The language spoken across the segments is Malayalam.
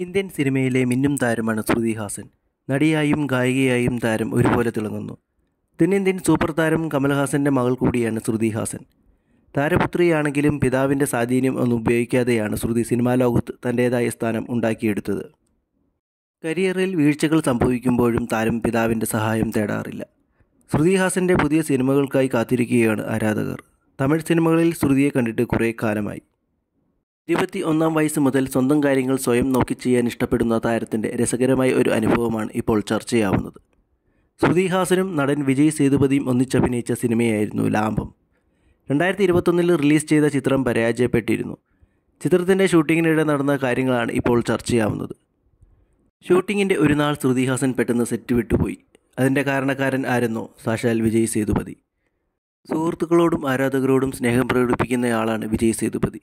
ഇന്ത്യൻ സിനിമയിലെ മിന്നും താരമാണ് ശ്രുതി ഹാസൻ. നടിയായും ഗായികയായും താരം ഒരുപോലെ തിളങ്ങുന്നു. തെന്നിന്ത്യൻ സൂപ്പർ താരം കമൽഹാസന്റെ മകൾ കൂടിയാണ് ശ്രുതി ഹാസൻ. താരപുത്രിയാണെങ്കിലും പിതാവിന്റെ സ്വാധീനം ഒന്നും ഉപയോഗിക്കാതെയാണ് ശ്രുതി സിനിമാ ലോകത്ത് തന്റേതായ സ്ഥാനം ഉണ്ടാക്കിയെടുത്തത്. കരിയറിൽ വീഴ്ചകൾ സംഭവിക്കുമ്പോഴും താരം പിതാവിന്റെ സഹായം തേടാറില്ല. ശ്രുതി ഹാസന്റെ പുതിയ സിനിമകൾക്കായി കാത്തിരിക്കുകയാണ് ആരാധകർ. തമിഴ് സിനിമകളിൽ ശ്രുതിയെ കണ്ടിട്ട് കുറേ കാലമായി. ഇരുപത്തി ഒന്നാം വയസ്സ് മുതൽ സ്വന്തം കാര്യങ്ങൾ സ്വയം നോക്കി ചെയ്യാൻ ഇഷ്ടപ്പെടുന്ന താരത്തിന്റെ രസകരമായ ഒരു അനുഭവമാണ് ഇപ്പോൾ ചർച്ചയാവുന്നത്. ശ്രുതി ഹാസനും നടൻ വിജയ് സേതുപതിയും ഒന്നിച്ചഭിനയിച്ച സിനിമയായിരുന്നു ലാംബം രണ്ടായിരത്തി ഇരുപത്തൊന്നിൽ റിലീസ് ചെയ്ത ചിത്രം പരാജയപ്പെട്ടിരുന്നു. ചിത്രത്തിന്റെ ഷൂട്ടിങ്ങിനിടെ നടന്ന കാര്യങ്ങളാണ് ഇപ്പോൾ ചർച്ചയാവുന്നത്. ഷൂട്ടിങ്ങിന്റെ ഒരു നാൾ ശ്രുതി ഹാസൻ പെട്ടെന്ന് സെറ്റ് വിട്ടുപോയി. അതിന്റെ കാരണക്കാരൻ ആരെന്നോ സാക്ഷാൽ വിജയ് സേതുപതി. സുഹൃത്തുക്കളോടും ആരാധകരോടും സ്നേഹം പ്രകടിപ്പിക്കുന്നയാളാണ് വിജയ് സേതുപതി.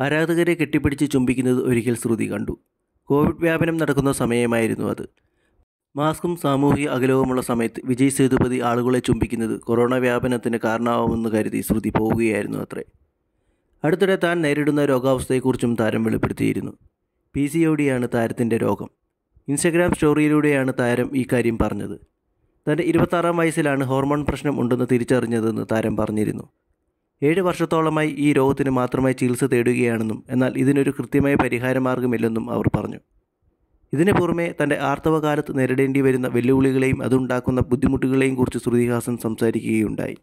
ആരാധകരെ കെട്ടിപ്പിടിച്ച് ചുംബിക്കുന്നത് ഒരിക്കൽ ശ്രുതി കണ്ടു. കോവിഡ് വ്യാപനം നടക്കുന്ന സമയമായിരുന്നു അത്. മാസ്കും സാമൂഹിക അകലവുമുള്ള സമയത്ത് വിജയ് സേതുപതി ആളുകളെ ചുംബിക്കുന്നത് കൊറോണ വ്യാപനത്തിന് കാരണമാവുമെന്ന് കരുതി ശ്രുതി പോവുകയായിരുന്നു അത്രേ. അടുത്തിടെ താൻ നേരിടുന്ന രോഗാവസ്ഥയെക്കുറിച്ചും താരം വെളിപ്പെടുത്തിയിരുന്നു. പി സി ഒ ഡിയാണ് താരത്തിന്റെ രോഗം. ഇൻസ്റ്റഗ്രാം സ്റ്റോറിയിലൂടെയാണ് താരം ഈ കാര്യം പറഞ്ഞത്. തന്റെ ഇരുപത്താറാം വയസ്സിലാണ് ഹോർമോൺ പ്രശ്നം ഉണ്ടെന്ന് തിരിച്ചറിഞ്ഞതെന്ന് താരം പറഞ്ഞിരുന്നു. ഏഴ് വർഷത്തോളമായി ഈ രോഗത്തിന് മാത്രമായി ചികിത്സ തേടുകയാണെന്നും എന്നാൽ ഇതിനൊരു കൃത്യമായ പരിഹാരമാർഗമില്ലെന്നും അവർ പറഞ്ഞു. ഇതിനു പുറമെ തന്റെ ആർത്തവകാലത്ത് നേരിടേണ്ടി വരുന്ന വെല്ലുവിളികളെയും അതുണ്ടാക്കുന്ന ബുദ്ധിമുട്ടുകളെയും കുറിച്ച് ശ്രുതിഹാസൻ സംസാരിക്കുകയുണ്ടായി.